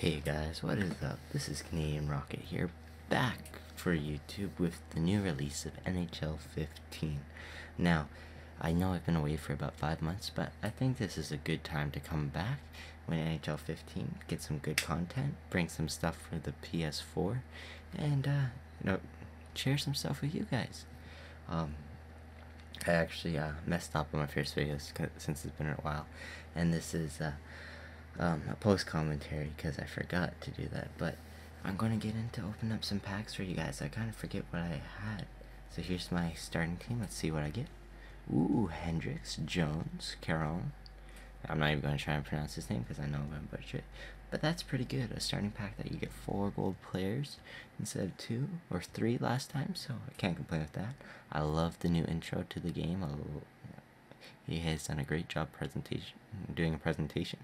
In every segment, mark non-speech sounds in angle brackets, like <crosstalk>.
Hey guys, what is up? This is Canadian Rocket here, back for YouTube with the new release of NHL 15. Now, I know I've been away for about five months, but I think this is a good time to come back when NHL 15 get some good content, bring some stuff for the PS4, and uh, you know, share some stuff with you guys. Um, I actually uh, messed up on my first videos since it's been a while, and this is uh, um, a post commentary because I forgot to do that. But I'm going to get into open up some packs for you guys. I kind of forget what I had. So here's my starting team. Let's see what I get. Ooh, Hendricks, Jones, Caron. I'm not even going to try and pronounce his name because I know I'm going to butcher it. But that's pretty good. A starting pack that you get four gold players instead of two or three last time, so I can't complain with that. I love the new intro to the game. He has done a great job presentation, doing a presentation.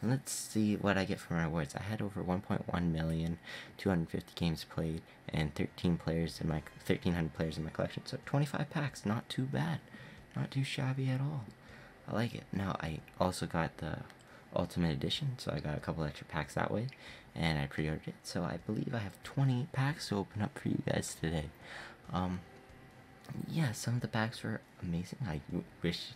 And let's see what I get for my awards. I had over 1.1 million, 250 games played, and 13 players in my 1,300 players in my collection. So 25 packs, not too bad, not too shabby at all. I like it. Now I also got the Ultimate Edition, so I got a couple extra packs that way, and I pre-ordered it. So I believe I have 20 packs to open up for you guys today. Um, yeah, some of the packs were amazing. I wish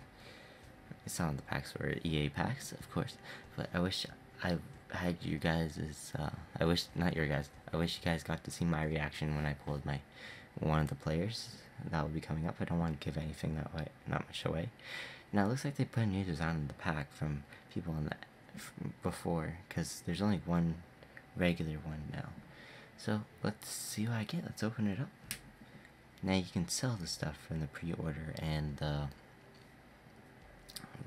some of the packs were EA packs, of course, but I wish I had you guys uh, I wish not your guys. I wish you guys got to see my reaction when I pulled my one of the players that will be coming up. I don't want to give anything that way, not much away. Now it looks like they put a new design in the pack from people on the before, because there's only one regular one now. So let's see what I get. Let's open it up. Now you can sell the stuff from the pre-order and the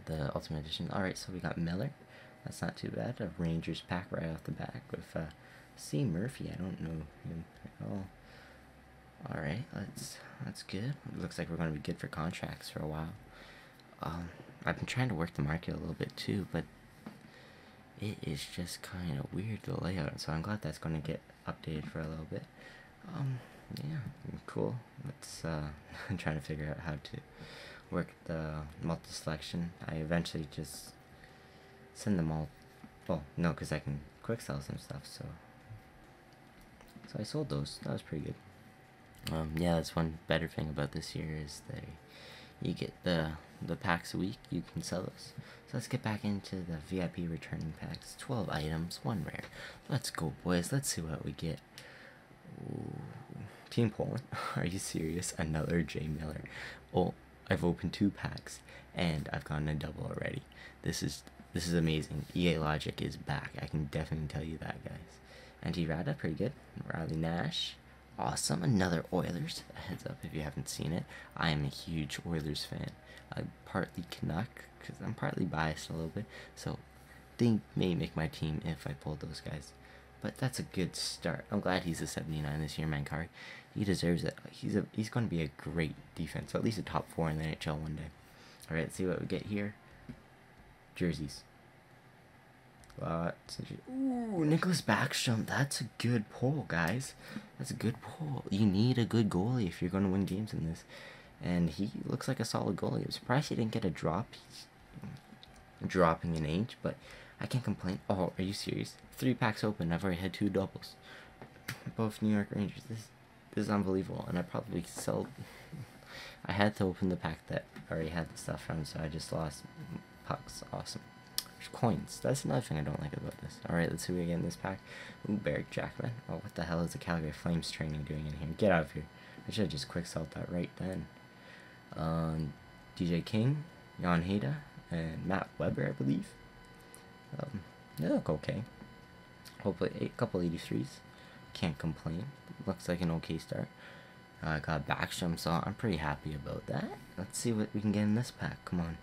the Ultimate Edition. Alright, so we got Miller. That's not too bad. A Rangers pack right off the back with uh, C. Murphy. I don't know him at all. Alright, let's that's good. It looks like we're going to be good for contracts for a while. Um, I've been trying to work the market a little bit too, but it is just kind of weird the layout. So I'm glad that's going to get updated for a little bit. Um, yeah, cool. Let's uh, <laughs> I'm trying to figure out how to work the multi-selection. I eventually just send them all. Well, no, because I can quick sell some stuff. So, so I sold those. That was pretty good. Um, yeah, that's one better thing about this year is that you get the the packs a week. You can sell those. So let's get back into the VIP returning packs. Twelve items, one rare. Let's go, boys. Let's see what we get. Ooh. Team Poland. <laughs> Are you serious? Another Jay Miller. Oh, I've opened two packs and I've gotten a double already. This is this is amazing. EA Logic is back. I can definitely tell you that, guys. Antti Raanta, pretty good. Riley Nash, awesome. Another Oilers. A heads up if you haven't seen it. I am a huge Oilers fan. I'm partly Canuck because I'm partly biased a little bit. So they may make my team if I pull those guys. But that's a good start. I'm glad he's a 79 this year, Mankari. He deserves it. He's a he's going to be a great defense, so at least a top four in the NHL one day. All right, let's see what we get here. Jerseys. Uh, ooh, Nicholas Backstrom. That's a good pull, guys. That's a good pull. You need a good goalie if you're going to win games in this. And he looks like a solid goalie. I'm surprised he didn't get a drop. He's dropping in age, but I can't complain. Oh, are you serious? Three packs open. I've already had two doubles. <laughs> Both New York Rangers. This, this is unbelievable. And I probably sold. <laughs> I had to open the pack that already had the stuff from, so I just lost pucks. Awesome. There's coins. That's another thing I don't like about this. Alright, let's see what we get in this pack. Ooh, Barret Jackman. Oh, what the hell is the Calgary Flames training doing in here? Get out of here. I should have just quick sold that right then. Um, DJ King, Jan Hejda, and Matt Weber, I believe. Um, they look okay. Hopefully, a couple 83s. Can't complain. Looks like an okay start. I uh, got Backstrom, so I'm pretty happy about that. Let's see what we can get in this pack. Come on.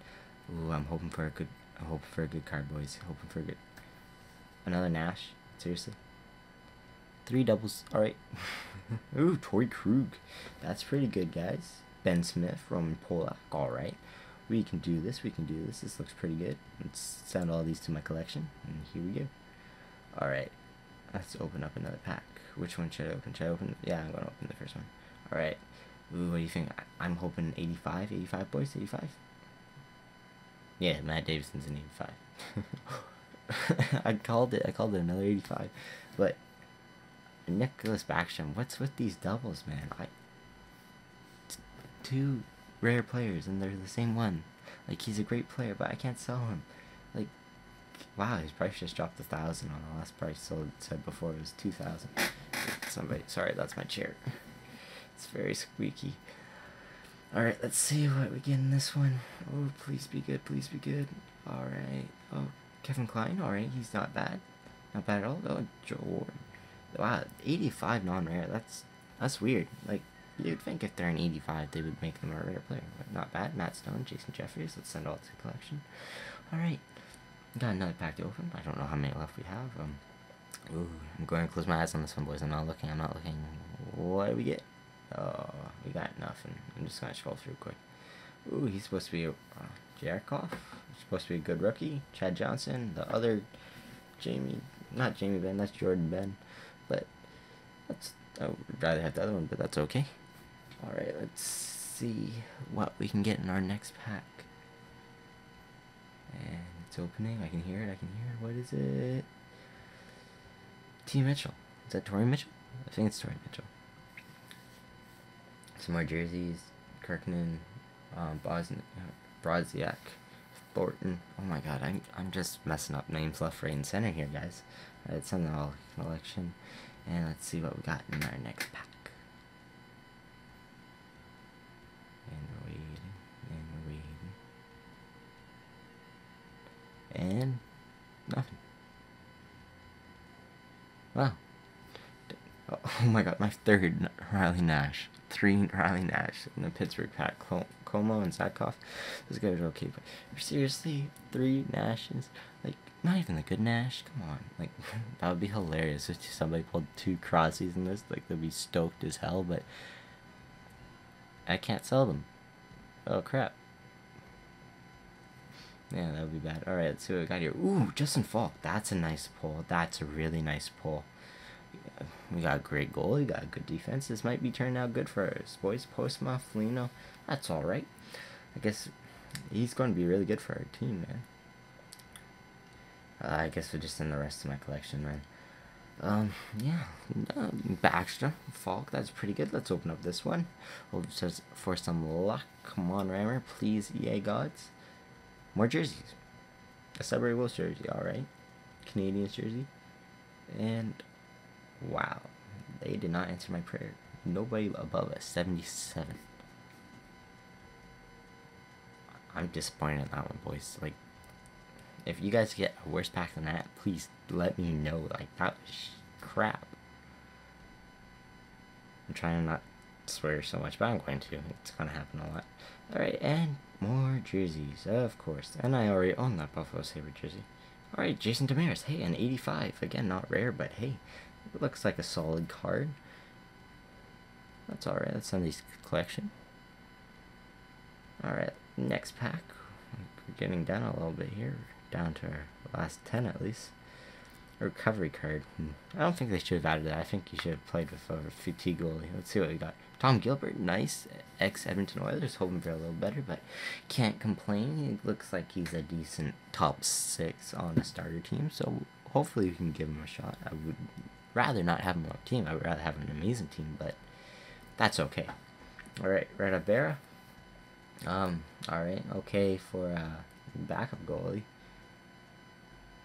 Ooh, I'm hoping for a good. I'm hoping for a good card, boys. Hoping for a good. Another Nash. Seriously. Three doubles. All right. <laughs> Ooh, Torey Krug. That's pretty good, guys. Ben Smith, Roman Polak. All right we can do this, we can do this, this looks pretty good. Let's send all these to my collection, and here we go. Alright, let's open up another pack. Which one should I open? Should I open? Yeah, I'm gonna open the first one. Alright, what do you think? I'm hoping 85, 85 boys, 85? Yeah, Matt Davison's an 85. <laughs> I called it. I called it another 85. But Nicholas Backstrom, what's with these doubles, man? I two rare players and they're the same one. Like he's a great player, but I can't sell him. Like, wow, his price just dropped a thousand on the last price sold. Said before it was two thousand. Somebody, sorry, that's my chair. <laughs> It's very squeaky. All right, let's see what we get in this one. Oh, please be good, please be good. All right. Oh, Kevin Klein. All right, he's not bad, not bad at all. Oh, Jordan. Wow, 85 non-rare. That's that's weird. Like you'd think if they're an 85, they would make them a rare player. But not bad. Matt Stone, Jason Jeffries. Let's send all to the collection. All right, got another pack to open. I don't know how many left we have. Um, ooh, I'm going to close my eyes on this one, boys. I'm not looking. I'm not looking. What do we get? Oh, we got nothing. I'm just gonna scroll through quick. Ooh, he's supposed to be a uh, Jarekov. Supposed to be a good rookie. Chad Johnson, the other Jamie, not Jamie Benn, That's Jordan Benn. But that's I would rather have the other one, but that's okay. All right, let's see what we can get in our next pack. And it's opening. I can hear it. I can hear it. What is it? T. Mitchell. Is that Torrey Mitchell? I think it's Torrey Mitchell. Some more jerseys. Kirkman, um, Bosniak, Brodziak, Thornton. Oh my god, I'm, I'm just messing up names left, right, and center here, guys. It's all collection. And let's see what we got in our next pack. And we're waiting, And nothing. Wow. Oh, oh my god, my third Riley Nash. Three <laughs> Riley Nash in the Pittsburgh pack. Comeau and Zatkoff. Those guys are okay, but seriously, three Nashes? Like, not even the good Nash? Come on. Like, <laughs> that would be hilarious if somebody pulled two Crossies in this. Like, they'd be stoked as hell, but I can't sell them. Oh, crap. Yeah, that would be bad. Alright, let's see what we got here. Ooh, Justin Faulk. That's a nice pull. That's a really nice pull. We got a great goal. We got a good defense. This might be turning out good for us, boys. Postma, Felino. That's alright. I guess he's going to be really good for our team, man. Uh, I guess we're just send the rest of my collection, man. Um, yeah, uh, Backstrom, Faulk, that's pretty good. Let's open up this one. We'll just for some luck. Come on, Rammer, please, EA gods. More jerseys. A Sudbury Wolves jersey, alright. Canadiens jersey. And, wow, they did not answer my prayer. Nobody above a 77. I'm disappointed in that one, boys. Like, if you guys get a worse pack than that, please let me know. Like, that was crap. I'm trying to not swear so much, but I'm going to. It's going to happen a lot. Alright, and more jerseys, of course. And I already own that Buffalo Sabre jersey. Alright, Jason Demers. Hey, an 85. Again, not rare, but hey, it looks like a solid card. That's alright. That's these collection. Alright, next pack. We're getting down a little bit here. Down to our last 10 at least. A recovery card. Hmm. I don't think they should have added that. I think you should have played with a fatigue goalie. Let's see what we got. Tom Gilbert, nice. Ex Edmonton Oilers, hoping for a little better, but can't complain. He looks like he's a decent top six on a starter team, so hopefully we can give him a shot. I would rather not have him on a team. I would rather have an amazing team, but that's okay. Alright, Reto Berra. Um, alright, okay for uh, backup goalie.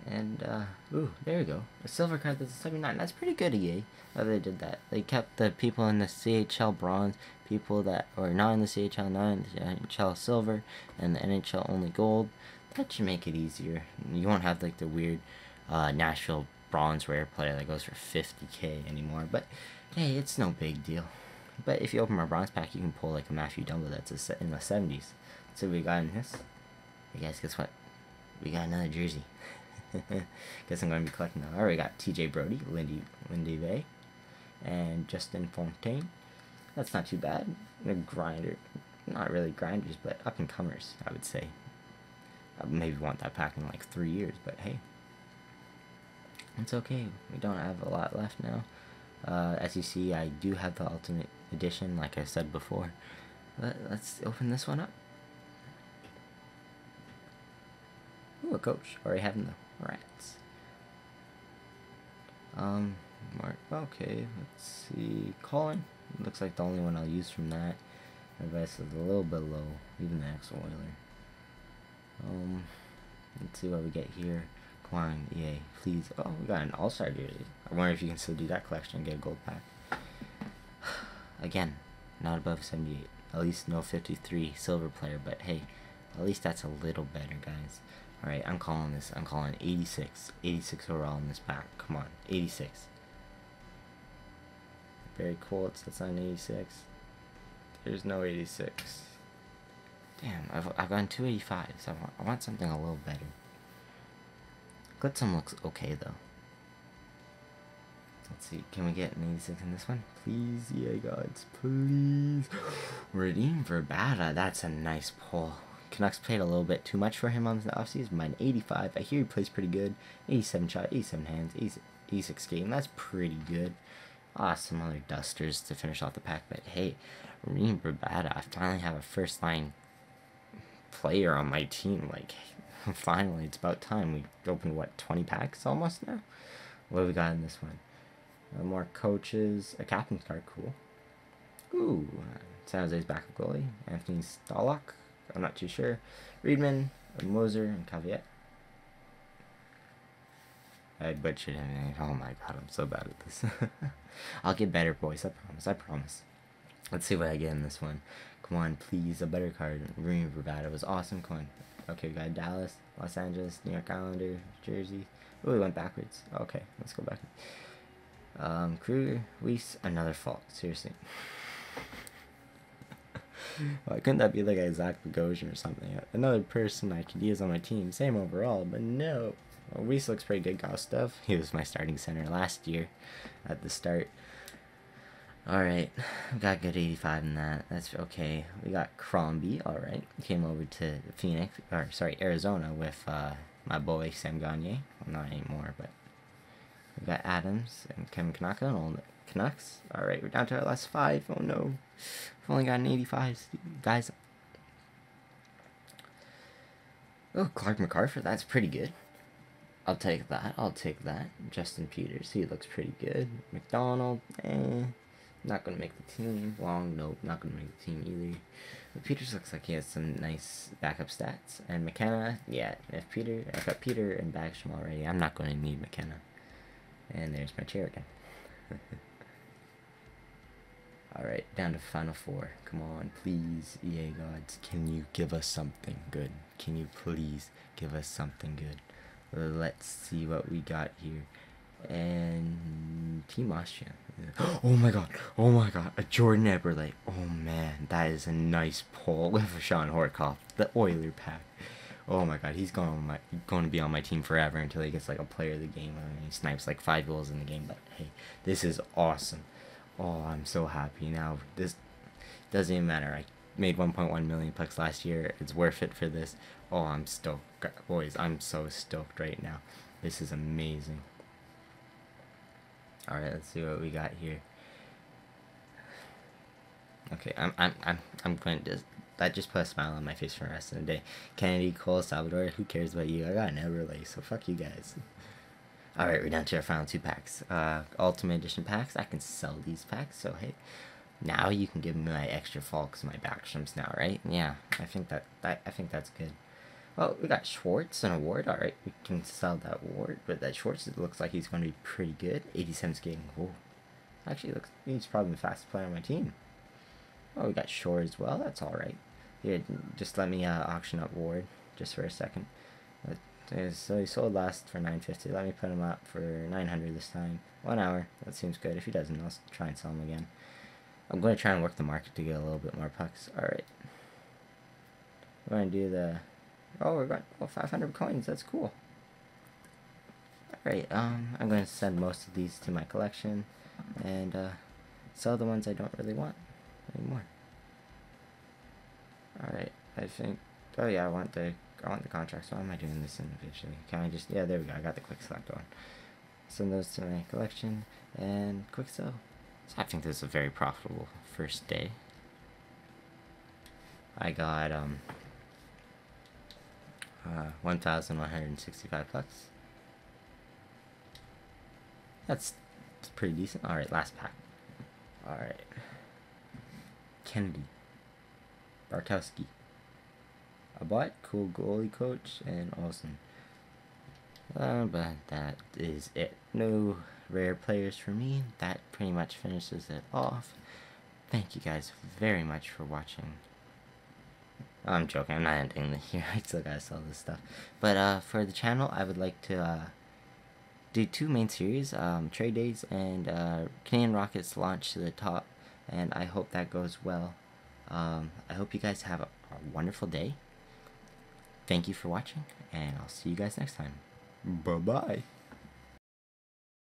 And, uh, ooh, there we go. A silver card that's a 79. That's pretty good, EA, that they did that. They kept the people in the CHL bronze, people that were not in the CHL, not in the NHL silver, and the NHL only gold. That should make it easier. You won't have, like, the weird, uh, Nashville bronze rare player that goes for 50k anymore. But, hey, it's no big deal. But if you open my bronze pack, you can pull, like, a Matthew Dumba that's in the 70s. Let's see what we got in this. Hey, guys, guess what? We got another jersey. Guess I'm going to be collecting them. Alright, we got TJ Brodie, Lindy, Lindy Bay, and Justin Fontaine. That's not too bad. A grinder. Not really grinders, but up and comers, I would say. I maybe want that pack in like three years, but hey. It's okay. We don't have a lot left now. Uh, as you see, I do have the Ultimate Edition, like I said before. But let's open this one up. Ooh, a coach. Already have though. Rats. Um, Mark, okay, let's see. Colin, looks like the only one I'll use from that. Advice is a little bit low, even the X Oiler. Um, let's see what we get here. Come on, EA, please. Oh, we got an All-Star jersey. I wonder if you can still do that collection and get a gold pack. <sighs> Again, not above 78. At least no 53 silver player, but hey, at least that's a little better, guys. Alright, I'm calling this. I'm calling 86. 86 overall in this pack. Come on, 86. Very cool. It's that's not 86. There's no 86. Damn, I've, I've gone 285, so I want, I want something a little better. Glitzum looks okay, though. Let's see, can we get an 86 in this one? Please, yeah, gods, please. <gasps> Radim Vrbata, that's a nice pull. Canucks played a little bit too much for him on the offseason. Mine 85. I hear he plays pretty good. 87 shot, 87 hands, 86 game. That's pretty good. Ah, some other dusters to finish off the pack. But hey, Radim Vrbata, I finally have a first line player on my team. Like, <laughs> finally, it's about time. We opened, what, 20 packs almost now? What have we got in this one? More coaches. A captain's card, cool. Ooh, San Jose's backup goalie, Anthony Stalock. I'm not too sure. Reedman, Moser, and Caveat. I butchered him. Oh my god, I'm so bad at this. <laughs> I'll get better, boys. I promise. I promise. Let's see what I get in this one. Come on, please. A better card. Rooney Bravado was awesome. Come on. Okay, we got Dallas, Los Angeles, New York Islander, Jersey. Oh, we went backwards. Okay, let's go back. Um, Kruger, Weiss, another fault. Seriously. <laughs> <laughs> Why couldn't that be like a Zach Bogosian or something? Another person I could use on my team. Same overall, but no. Well, Weiss looks pretty good, stuff. He was my starting center last year at the start. Alright, got good 85 in that. That's okay. We got Crombie, alright. Came over to Phoenix, or sorry, Arizona with uh, my boy Sam Gagner. Well, not anymore, but we got Adams and Kevin Kanaka and all the Canucks. Alright, we're down to our last five. Oh no. we've only got an 85. Guys. Oh, Clarke MacArthur. That's pretty good. I'll take that. I'll take that. Justin Peters. He looks pretty good. McDonald. Eh. Not going to make the team. Long. Nope. Not going to make the team either. But Peters looks like he has some nice backup stats. And McKenna. Yeah. If Peter. I've got Peter and Backstrom already. I'm not going to need McKenna. And there's my chair again. <laughs> Down to Final Four. Come on, please, EA gods. Can you give us something good? Can you please give us something good? Let's see what we got here. And Team Austria. <gasps> Oh my god. Oh my god. A Jordan Eberle. Oh man, that is a nice pull <laughs> with a Shawn Horcoff. The Oiler pack. Oh my god, he's going my going to be on my team forever until he gets like a player of the game and he snipes like five goals in the game. But hey, this is awesome. Oh, I'm so happy now. This doesn't even matter. I made 1.1 million bucks last year. It's worth it for this. Oh, I'm stoked, boys. I'm so stoked right now. This is amazing. All right, let's see what we got here. Okay, I'm I'm I'm I'm going to that just put a smile on my face for the rest of the day. Kennedy, Cole, Salvador, who cares about you? I got an overlay, so fuck you guys. Alright, we're down to our final two packs. Uh, Ultimate Edition packs. I can sell these packs, so hey. Now you can give me my extra Faulks, my Backstrom now, right? Yeah, I think that, that I think that's good. Well, we got Schwartz and a Ward. Alright, we can sell that Ward, but that Schwartz it looks like he's going to be pretty good. 87 skating. Cool. Actually, looks he's probably the fastest player on my team. Oh, we got Shore as well. That's alright. Here, just let me uh, auction up Ward just for a second. So he sold last for 950. Let me put him up for 900 this time. One hour. That seems good. If he doesn't, I'll try and sell him again. I'm going to try and work the market to get a little bit more pucks. Alright. We're going to do the... Oh, we're going... Oh, 500 coins. That's cool. Alright, um, I'm going to send most of these to my collection. And, uh, sell the ones I don't really want anymore. Alright, I think... Oh yeah, I want the I want the contracts. Why am I doing this individually? Can I just, yeah, there we go. I got the quick select one. Send those to my collection and quick sell. So I think this is a very profitable first day. I got um uh, 1,165 bucks. That's, that's pretty decent. Alright, last pack. Alright. Kennedy. Bartkowski. Abbott, cool goalie coach, and Olsen. Uh, but that is it. No rare players for me. That pretty much finishes it off. Thank you guys very much for watching. I'm joking, I'm not ending the <laughs> here. I still gotta sell this stuff. But uh, for the channel, I would like to uh, do two main series, um, Trade Days and uh, Canadian Rockets launch to the top. And I hope that goes well. Um, I hope you guys have a, a wonderful day. Thank you for watching, and I'll see you guys next time. Bye-bye.